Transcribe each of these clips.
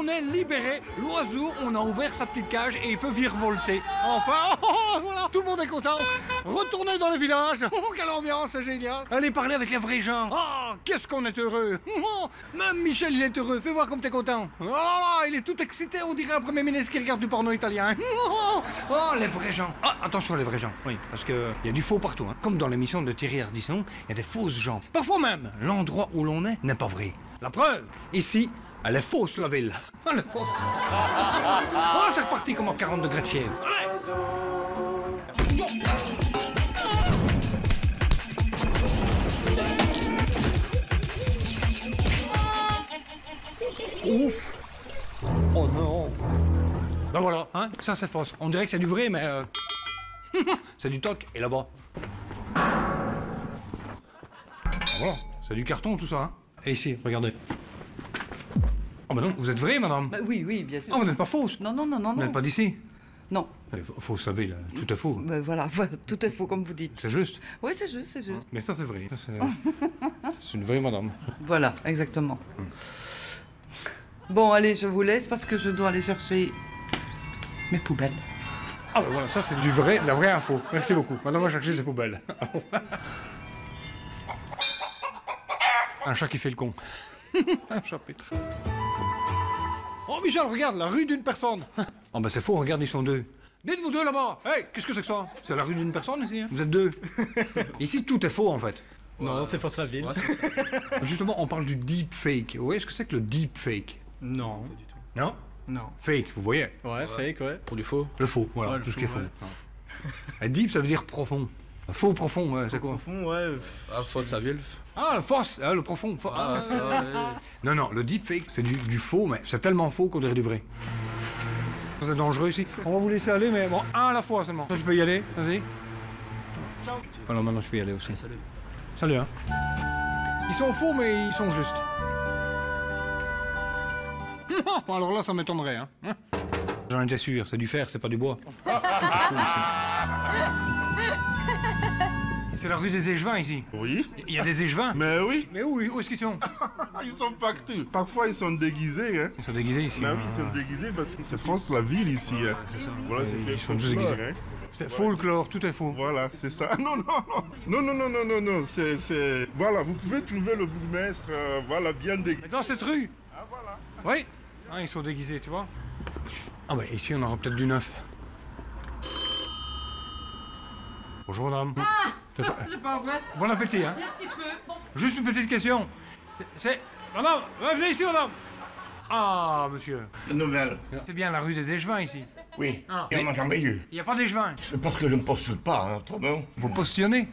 on est libéré. L'oiseau, on a ouvert sa petite cage et il peut virevolter. Enfin, voilà, tout le monde est content. Retournez dans le village. Oh, quelle ambiance, c'est génial. Allez parler avec les vrais gens. Ah, qu'est-ce qu'on est heureux. Oh, même Michel, il est heureux. Fais voir comme t'es content. Oh, il est tout excité, on dirait un premier ministre qui regarde du porno italien. Oh, oh, les vrais gens. Ah, attention, les vrais gens. Oui, parce qu'il y a du faux partout. hein. Comme dans l'émission de Thierry Ardisson, il y a des fausses gens. Parfois même, l'endroit où l'on est n'est pas vrai. La preuve, ici, elle est fausse, la ville. Elle est fausse. Oh, c'est reparti comme en 40 degrés de fièvre. Allez. Ouf Oh non Ben voilà, hein, ça c'est fausse. On dirait que c'est du vrai, mais... euh, c'est du toc. Et là-bas Ben Voilà, c'est du carton tout ça, hein. Et ici, regardez. Oh ben non, vous êtes vrai, madame Bah oui, oui, bien sûr. Ah, vous n'êtes pas fausse Non, non, non, non, Vous n'êtes pas d'ici Non. Il faut, faut savoir, là, tout est faux. Ben voilà, voilà, tout est faux comme vous dites. C'est juste. Oui, c'est juste, c'est juste. Mais ça, c'est vrai. Ça, C'est c'est une vraie madame. Voilà, exactement. Bon, allez, je vous laisse parce que je dois aller chercher mes poubelles. Ah ben voilà, ça c'est du vrai, de la vraie info. Merci beaucoup. Maintenant, on va chercher ses poubelles. Un chat qui fait le con. Un chat pétrin. Oh Michel, regarde, la rue d'une personne. Oh ben c'est faux, regarde, ils sont deux. Dites-vous deux là-bas. Hey, qu'est-ce que c'est que ça? C'est la rue d'une personne ici hein? Vous êtes deux. Ici, tout est faux en fait. Non, c'est fausse la ville. Justement, on parle du deep fake. Vous voyez ce que c'est que le deep fake Non. Non? Non. Fake, vous voyez? Ouais, fake, ouais. Pour du faux? Le faux, voilà, Ouais, le tout ce qui est faux, faux. Et deep, ça veut dire profond. Faux profond, ouais, c'est quoi Profond, ouais. Ah, fausse la ville. Ah, le fausse, ah, le profond. faux. Ah, Ah, ça, ouais. Non, non, le deepfake, c'est du, du faux, mais c'est tellement faux qu'on dirait du vrai. C'est dangereux ici. On va vous laisser aller, mais bon, un à la fois seulement. Toi, tu peux y aller, vas-y. Alors maintenant, je peux y aller aussi. Salut. Salut, hein. Ils sont faux, mais ils sont justes. Bon, alors là, ça m'étonnerait, hein. Hein J'en étais sûr, c'est du fer, c'est pas du bois. C'est la rue des échevins ici. Oui, Il y a des échevins. mais oui, Mais où, où est-ce qu'ils sont? Ils sont partout. Parfois, ils sont déguisés. Hein. Ils sont déguisés ici. Mais oui, ils sont déguisés parce que c'est force la ville ici. hein. Voilà, c'est fait Ils sont tous déguisés. hein. C'est folklore, tout est faux. Voilà, c'est ça. Non, non, non. Non, non, non, non, non, c'est... Voilà, vous pouvez trouver le bourgmestre, euh, voilà, bien déguisé. Dans cette rue Ah, voilà. Oui Ah, Ils sont déguisés, tu vois Ah ouais, ici on aura peut-être du neuf. Bonjour madame. Ah C'est pas vrai. Bon appétit, hein Juste une petite question. C'est-. Madame, venez ici madame Ah, monsieur. La nouvelle, C'est bien la rue des échevins ici. oui. Ah, Il n'y en mais- a jamais eu. Il n'y a pas d'échevins. C'est parce que je ne postule pas, hein, autrement. Vous postillonnez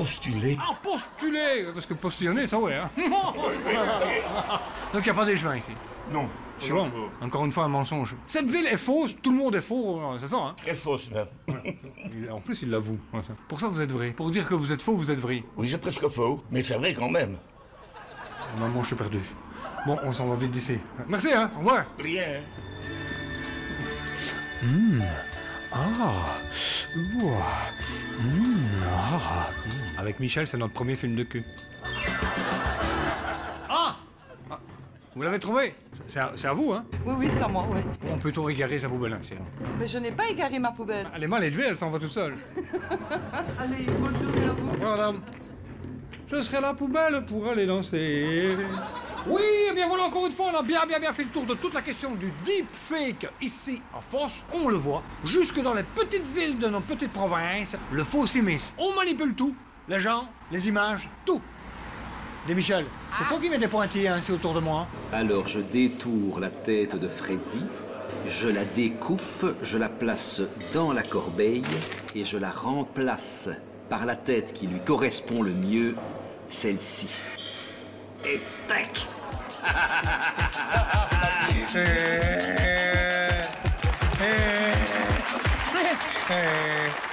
Postuler Ah, postuler Parce que postillonner, ça ouais, hein Donc il n'y a pas d'échevins ici? Non. C'est bon. Encore une fois, un mensonge. Cette ville est fausse, tout le monde est faux, euh, c'est ça, hein? Très fausse, même. En plus, il l'avoue. Ça. Pour ça, vous êtes vrai. Pour dire que vous êtes faux, vous êtes vrai. Oui, c'est presque faux, mais c'est vrai quand même. Maman, je suis perdu. Bon, on s'en va vite d'ici. Merci, hein. Au revoir. Rien. Ah. ah. Avec Michel, c'est notre premier film de cul. Ah, Ah. Vous l'avez trouvé? C'est à, c'est à vous, hein? Oui, oui, c'est à moi, oui. On peut tout égarer sa poubelle, hein, c'est- Mais je n'ai pas égaré ma poubelle. Elle est mal élevée, elle s'en va toute seule. Allez, bonne journée à vous. Voilà. Je serai la poubelle pour aller danser. Oui, eh bien voilà, encore une fois, on a bien, bien, bien fait le tour de toute la question du deepfake ici en France. On le voit, jusque dans les petites villes de nos petites provinces, le faux s'immisce. On manipule tout, les gens, les images, tout. Des Michel, c'est toi qui mets des pointillés hein, ici autour de moi. Alors je détourne la tête de Freddy, je la découpe, je la place dans la corbeille et je la remplace par la tête qui lui correspond le mieux, celle-ci. Et tac Eh, eh, eh, eh.